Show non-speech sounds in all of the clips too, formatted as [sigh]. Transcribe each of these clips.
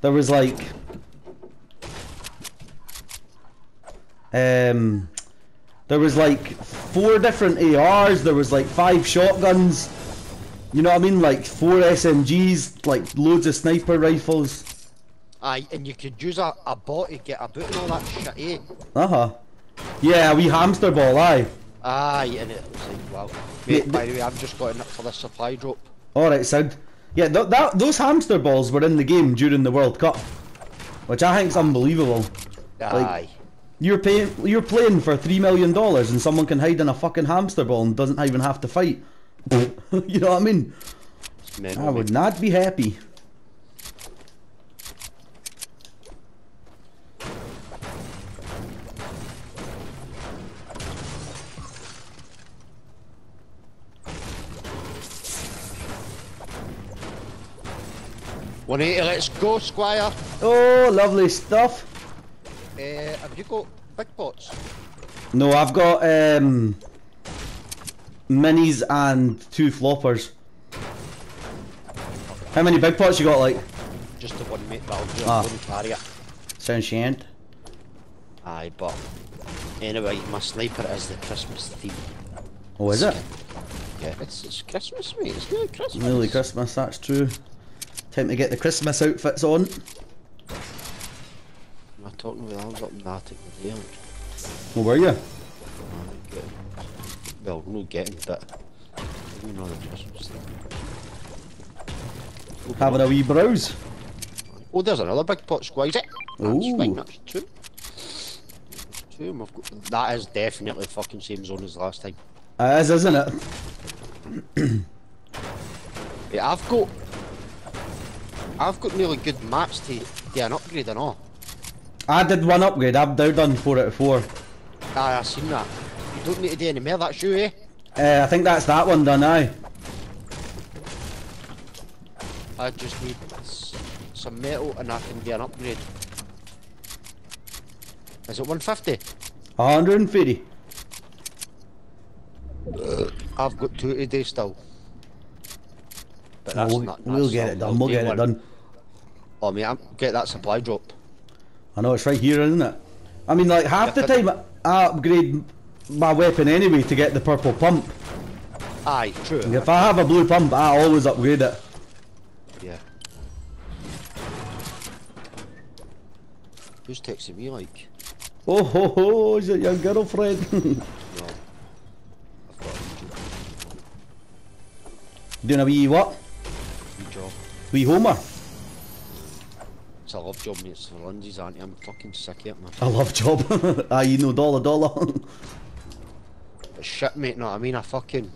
there was like um there was like four different ARs, there was like five shotguns. You know what I mean? Like four SMGs, like loads of sniper rifles. Aye, and you could use a, a bot to get a boot and all that shit, eh? Uh-huh. Yeah, we hamster ball, aye. Aye, and it was like, wow. Mate, Mate, by the way, I've just got it for the supply drop. Alright, sound. Yeah, th that those hamster balls were in the game during the World Cup. Which I think's unbelievable. Aye. You're paying you're playing for three million dollars and someone can hide in a fucking hamster ball and doesn't even have to fight. [laughs] you know what I mean? I would not be happy. One eighty, let's go, Squire. Oh, lovely stuff. Uh, have you got big pots? No, I've got um minis and two floppers. How many big pots you got like? Just the one mate, but I'll do Ah. one carry it. Sound shant. Aye, but anyway, my sniper is the Christmas theme. Oh, is it? Yeah, it's, it's Christmas, mate. It's nearly Christmas. Nearly Christmas, that's true. Time to get the Christmas outfits on. I'm talking with arms up Notting with Leon. Well, were you? Aye, getting, well, no getting, but you know the Christmas thing. Having a wee browse. Oh, there's another big pot squeeze it. That's fine, that's two. Two, and got, that is definitely fucking same zone as last time. It is, isn't it? Yeah, I've got, I've got really good mats to do an upgrade and all. I did one upgrade. I've now done four out of four. Aye, I seen that. You don't need to do any more. That's you, eh? Uh, I think that's that one done. Aye. I just need some metal and I can do an upgrade. Is it 150? 150. I've got two today still. But that's we'll, not. we'll get it done. We'll get it one. done. Oh, mate, I'm, get that supply drop. I know it's right here, isn't it? I mean, like half the time I upgrade my weapon anyway to get the purple pump. Aye, true. If I have a blue pump, I always upgrade it. Yeah. Who's texting me like? Oh ho ho! Is it your girlfriend? [laughs] No. I've got a job. Doing a wee what? Wee job. Wee homer. It's a love job, mate. It's for Lindsay's auntie. I'm fucking sick of it, man. I love job. [laughs] ah, you know dollar dollar. It's shit, mate. Know what I mean? I fucking.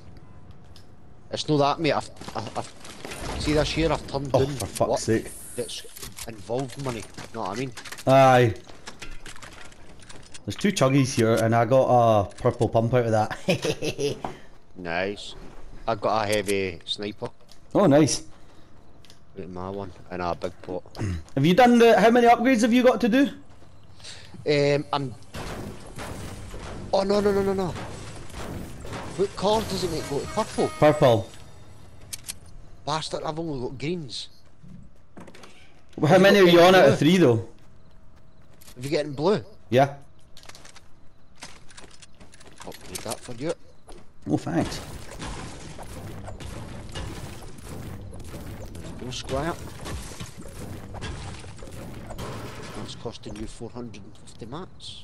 It's not that, mate. I've, I've, see this year I've turned Oh, down for fuck's sake. That's involved money. Know what I mean? Aye. There's two chuggies here, and I got a purple pump out of that. [laughs] Nice. I've got a heavy sniper. oh, nice. My one and a big pot. [clears throat] Have you done the? How many upgrades have you got to do? Um, I'm. Oh no no no no no! What colour does it make go to purple? Purple. Bastard! I've only got greens. How many are you on out of three though? Have you getting blue? Yeah. Upgrade that for you. Oh, thanks. Go square. That's costing you 450 mats.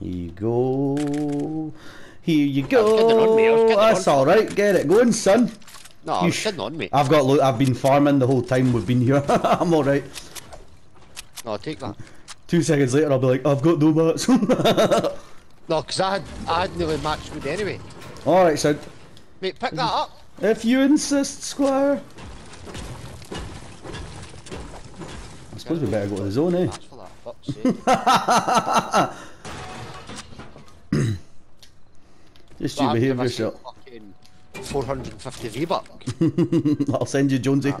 Here you go. Here you I was kidding on me, go. That's all right. Get it going, son. No, I You was sh- kidding on me. I've got. Lo- I've been farming the whole time we've been here. [laughs] I'm all right. No, I'll take that. Two seconds later, I'll be like, I've got no mats. [laughs] No, because I had, I had nearly matched wood anyway. all right, son. Mate, pick that up. If you insist, Squire. I suppose we better go to the zone, eh? That's for that fuck's sake. [coughs] Just you I'm behave gonna yourself. 450 V-Buck. [laughs] I'll send you Jonesy.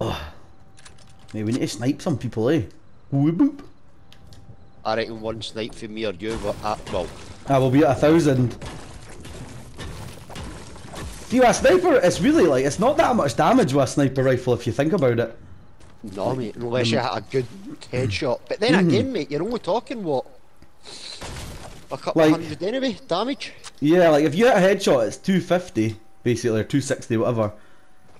oh. [laughs] [laughs] Maybe we need to snipe some people, eh? Whoop boop. I reckon one snipe for me or you, but uh, well, I will be at a thousand. See, with a sniper, it's really like it's not that much damage with a sniper rifle if you think about it. No, mate, unless you hit a good headshot. But then again, mate, you're only talking what? A couple Like- of hundred anyway, damage? Yeah, like if you hit a headshot, it's 250 basically or 260, whatever.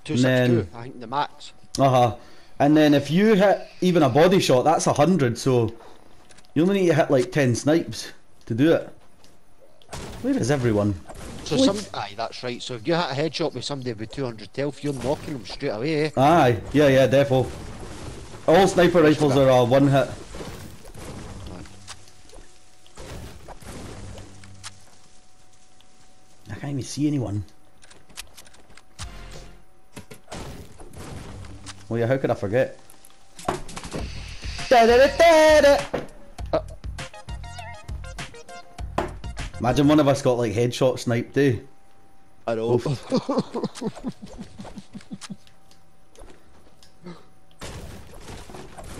262, then- I think the max. Uh huh. And then if you hit even a body shot, that's a hundred. So you only need to hit like 10 snipes to do it. Where is everyone? So Wait. some, aye, that's right. So if you hit a headshot with somebody with 200 health, you're knocking them straight away. Eh? Aye, yeah, yeah, defo. All sniper rifles are a one hit. I can't even see anyone. Oh yeah, how could I forget? Da-da-da-da-da. Uh. Imagine one of us got like headshot sniped, eh? I know.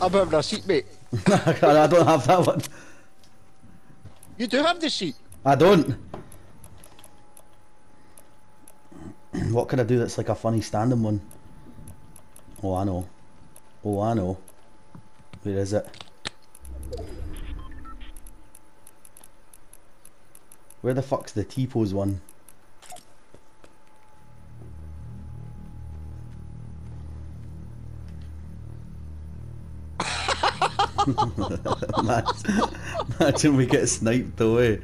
I'm having a seat, mate. [laughs] I don't have that one. You do have the seat. I don't. what can I do that's like a funny standing one? Oh, I know. Oh, I know. Where is it? Where the fuck's the T-pose one? [laughs] imagine, we get sniped away.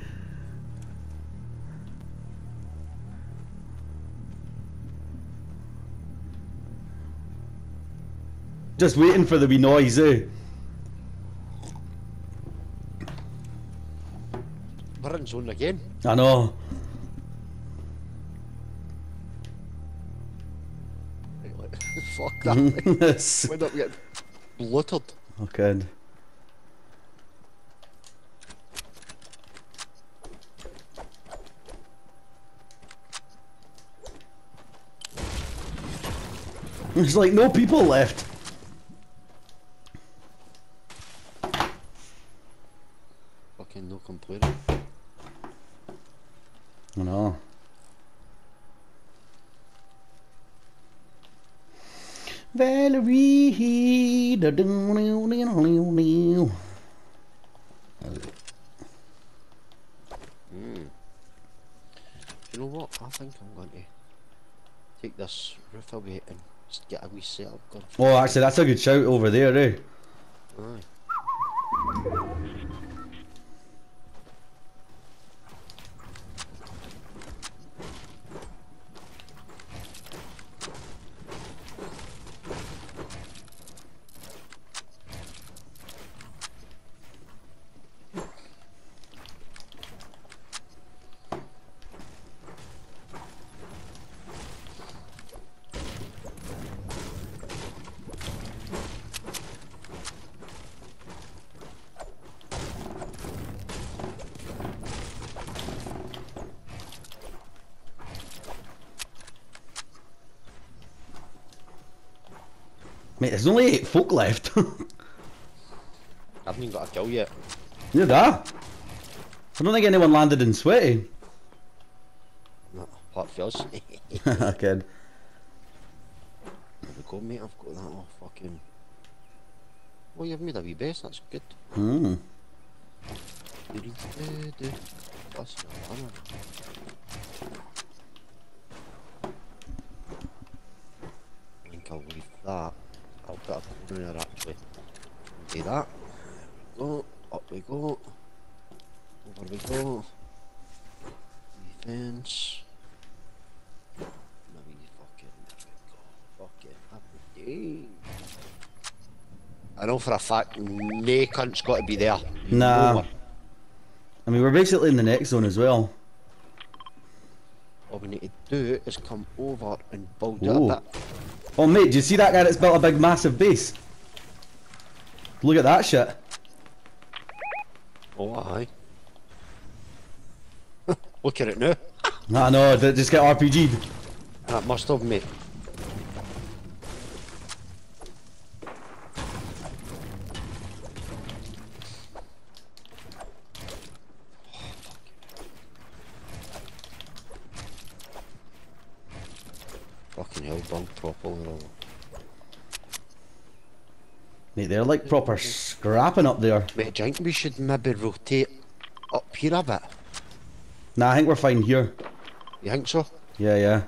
Just waiting for the wee noise, eh? We're again. I know. [laughs] Fuck that. Mm-hmm. [laughs] Yes. Went up getting bluttered. okay. There's like no people left. Fucking no complaining. Know. Valerie, da doo doo doo doo. You know what? I think I'm going to take this roof away and just get a wee setup going. Oh, actually, that's a good shout over there, eh? Aye. Mate, there's only eight folk left. [laughs] I haven't even got a kill yet. You're there. I don't think anyone landed in sweaty. No, apart from us. [laughs] [laughs] Kid. There we go, mate. I've got that all fucking. Oh, you've made a wee base. That's good. Hmm. Not. I think I'll leave that. Put a there actually. Do that. Go. Up we go. Over we go. Defense. We fucking there we go. Fucking happy day. I know for a fact, no cunt's got to be there. Nah. No. I mean, we're basically in the next zone as well. All we need to do is come over and build Ooh. it a bit. Oh, mate, do you see that guy that's built a big, massive base? Look at that shit. Oh, aye. [laughs] Look at it now. I know, did it just get RPG'd? That must have, mate. Fucking properly. though. Mate, they're like proper scrapping up there. Mate, do you think we should maybe rotate up here a bit? Nah, I think we're fine here. You think so? Yeah, yeah.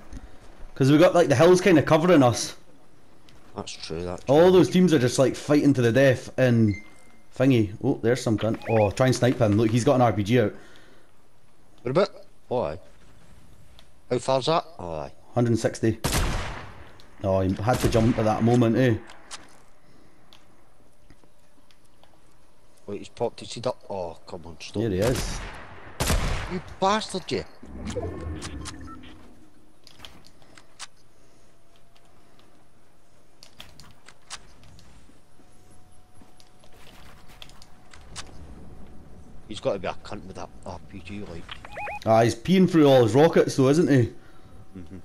Because we got like the hills kind of covering us. That's true, that's All those teams are just like fighting to the death and thingy. Oh, there's some cunt. Oh, try and snipe him. Look, he's got an RPG out. What about? Oh, aye. How far's that? Oh, aye. 160. Oh, he had to jump at that moment, eh? Wait, he's popped his head up. Oh, come on, stop. Here he is. You bastard, you. He's got to be a cunt with that RPG, like. Ah, he's peeing through all his rockets though, isn't he? Nah, I'm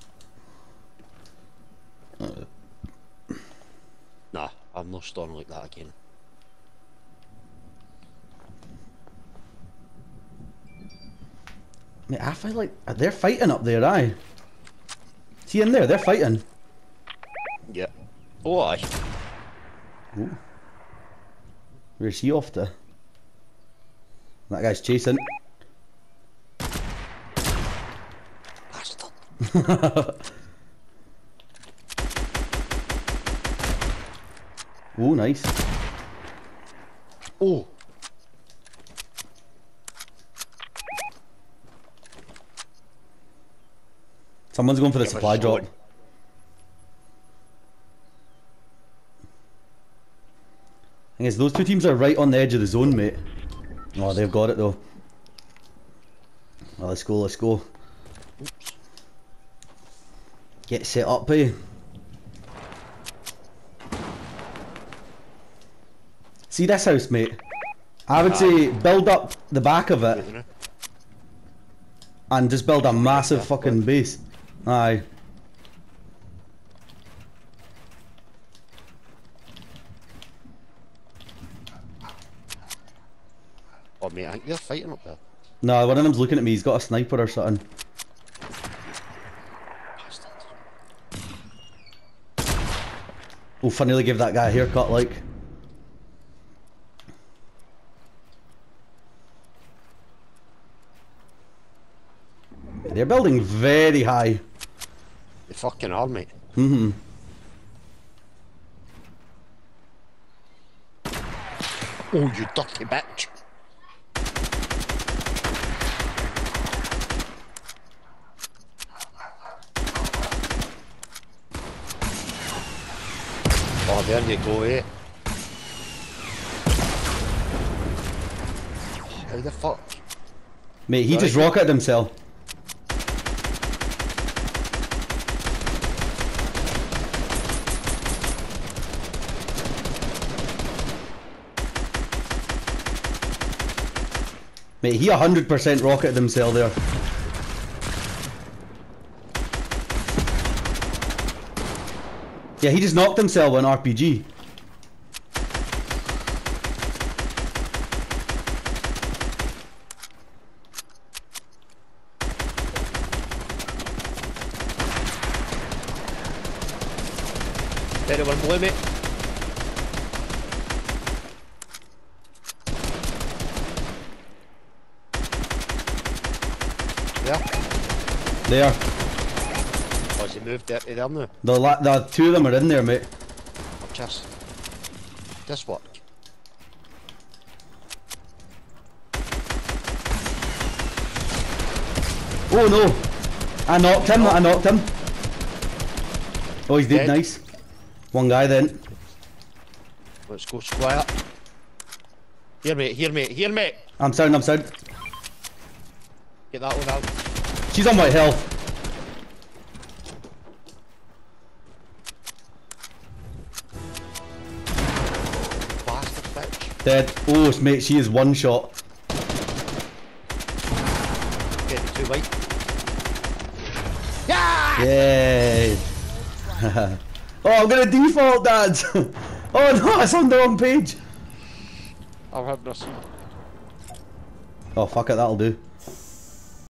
not on like that again. Mate, I feel like they're fighting up there, aye. See in there, they're fighting. Yeah. Oh, aye. Where's he off to? That guy's chasing. Bastard. [laughs] Oh, nice. Oh. Someone's going for the Give supply drop. Thing is, those two teams are right on the edge of the zone, mate. Oh, they've got it though. Well, let's go, let's go. Get set up, eh? See this house, mate? I would say build up the back of it? and just build a massive fucking base. Aye. Oh, mate, I think they're fighting up there. No, one of them's looking at me, he's got a sniper or something. We'll finally give that guy a haircut, like. They're building very high. They fucking are, mate. Mm-hmm. Oh, you dirty bitch. Oh, there you go, eh? How the fuck? Mate, he just rocketed himself. Mate, he 100% rocketed himself there. Yeah, he just knocked himself an RPG. There one below, mate. Yeah. There. Oh, has he moved there to there now? The, la the two of them are in there, mate. Watch this. This work. Oh no! I knocked him, I knocked him. Oh, he's dead, Dead. nice. One guy then. Let's go square. Here, mate. Here, mate. Here, mate. I'm sound, I'm sound. Get that one out. She's on my health. Dead. Oh, mate, she is one shot. Get the two white. Yay! oh, I'm gonna default that! [laughs] oh no, it's on the wrong page! I've had this. Oh, fuck it, that'll do.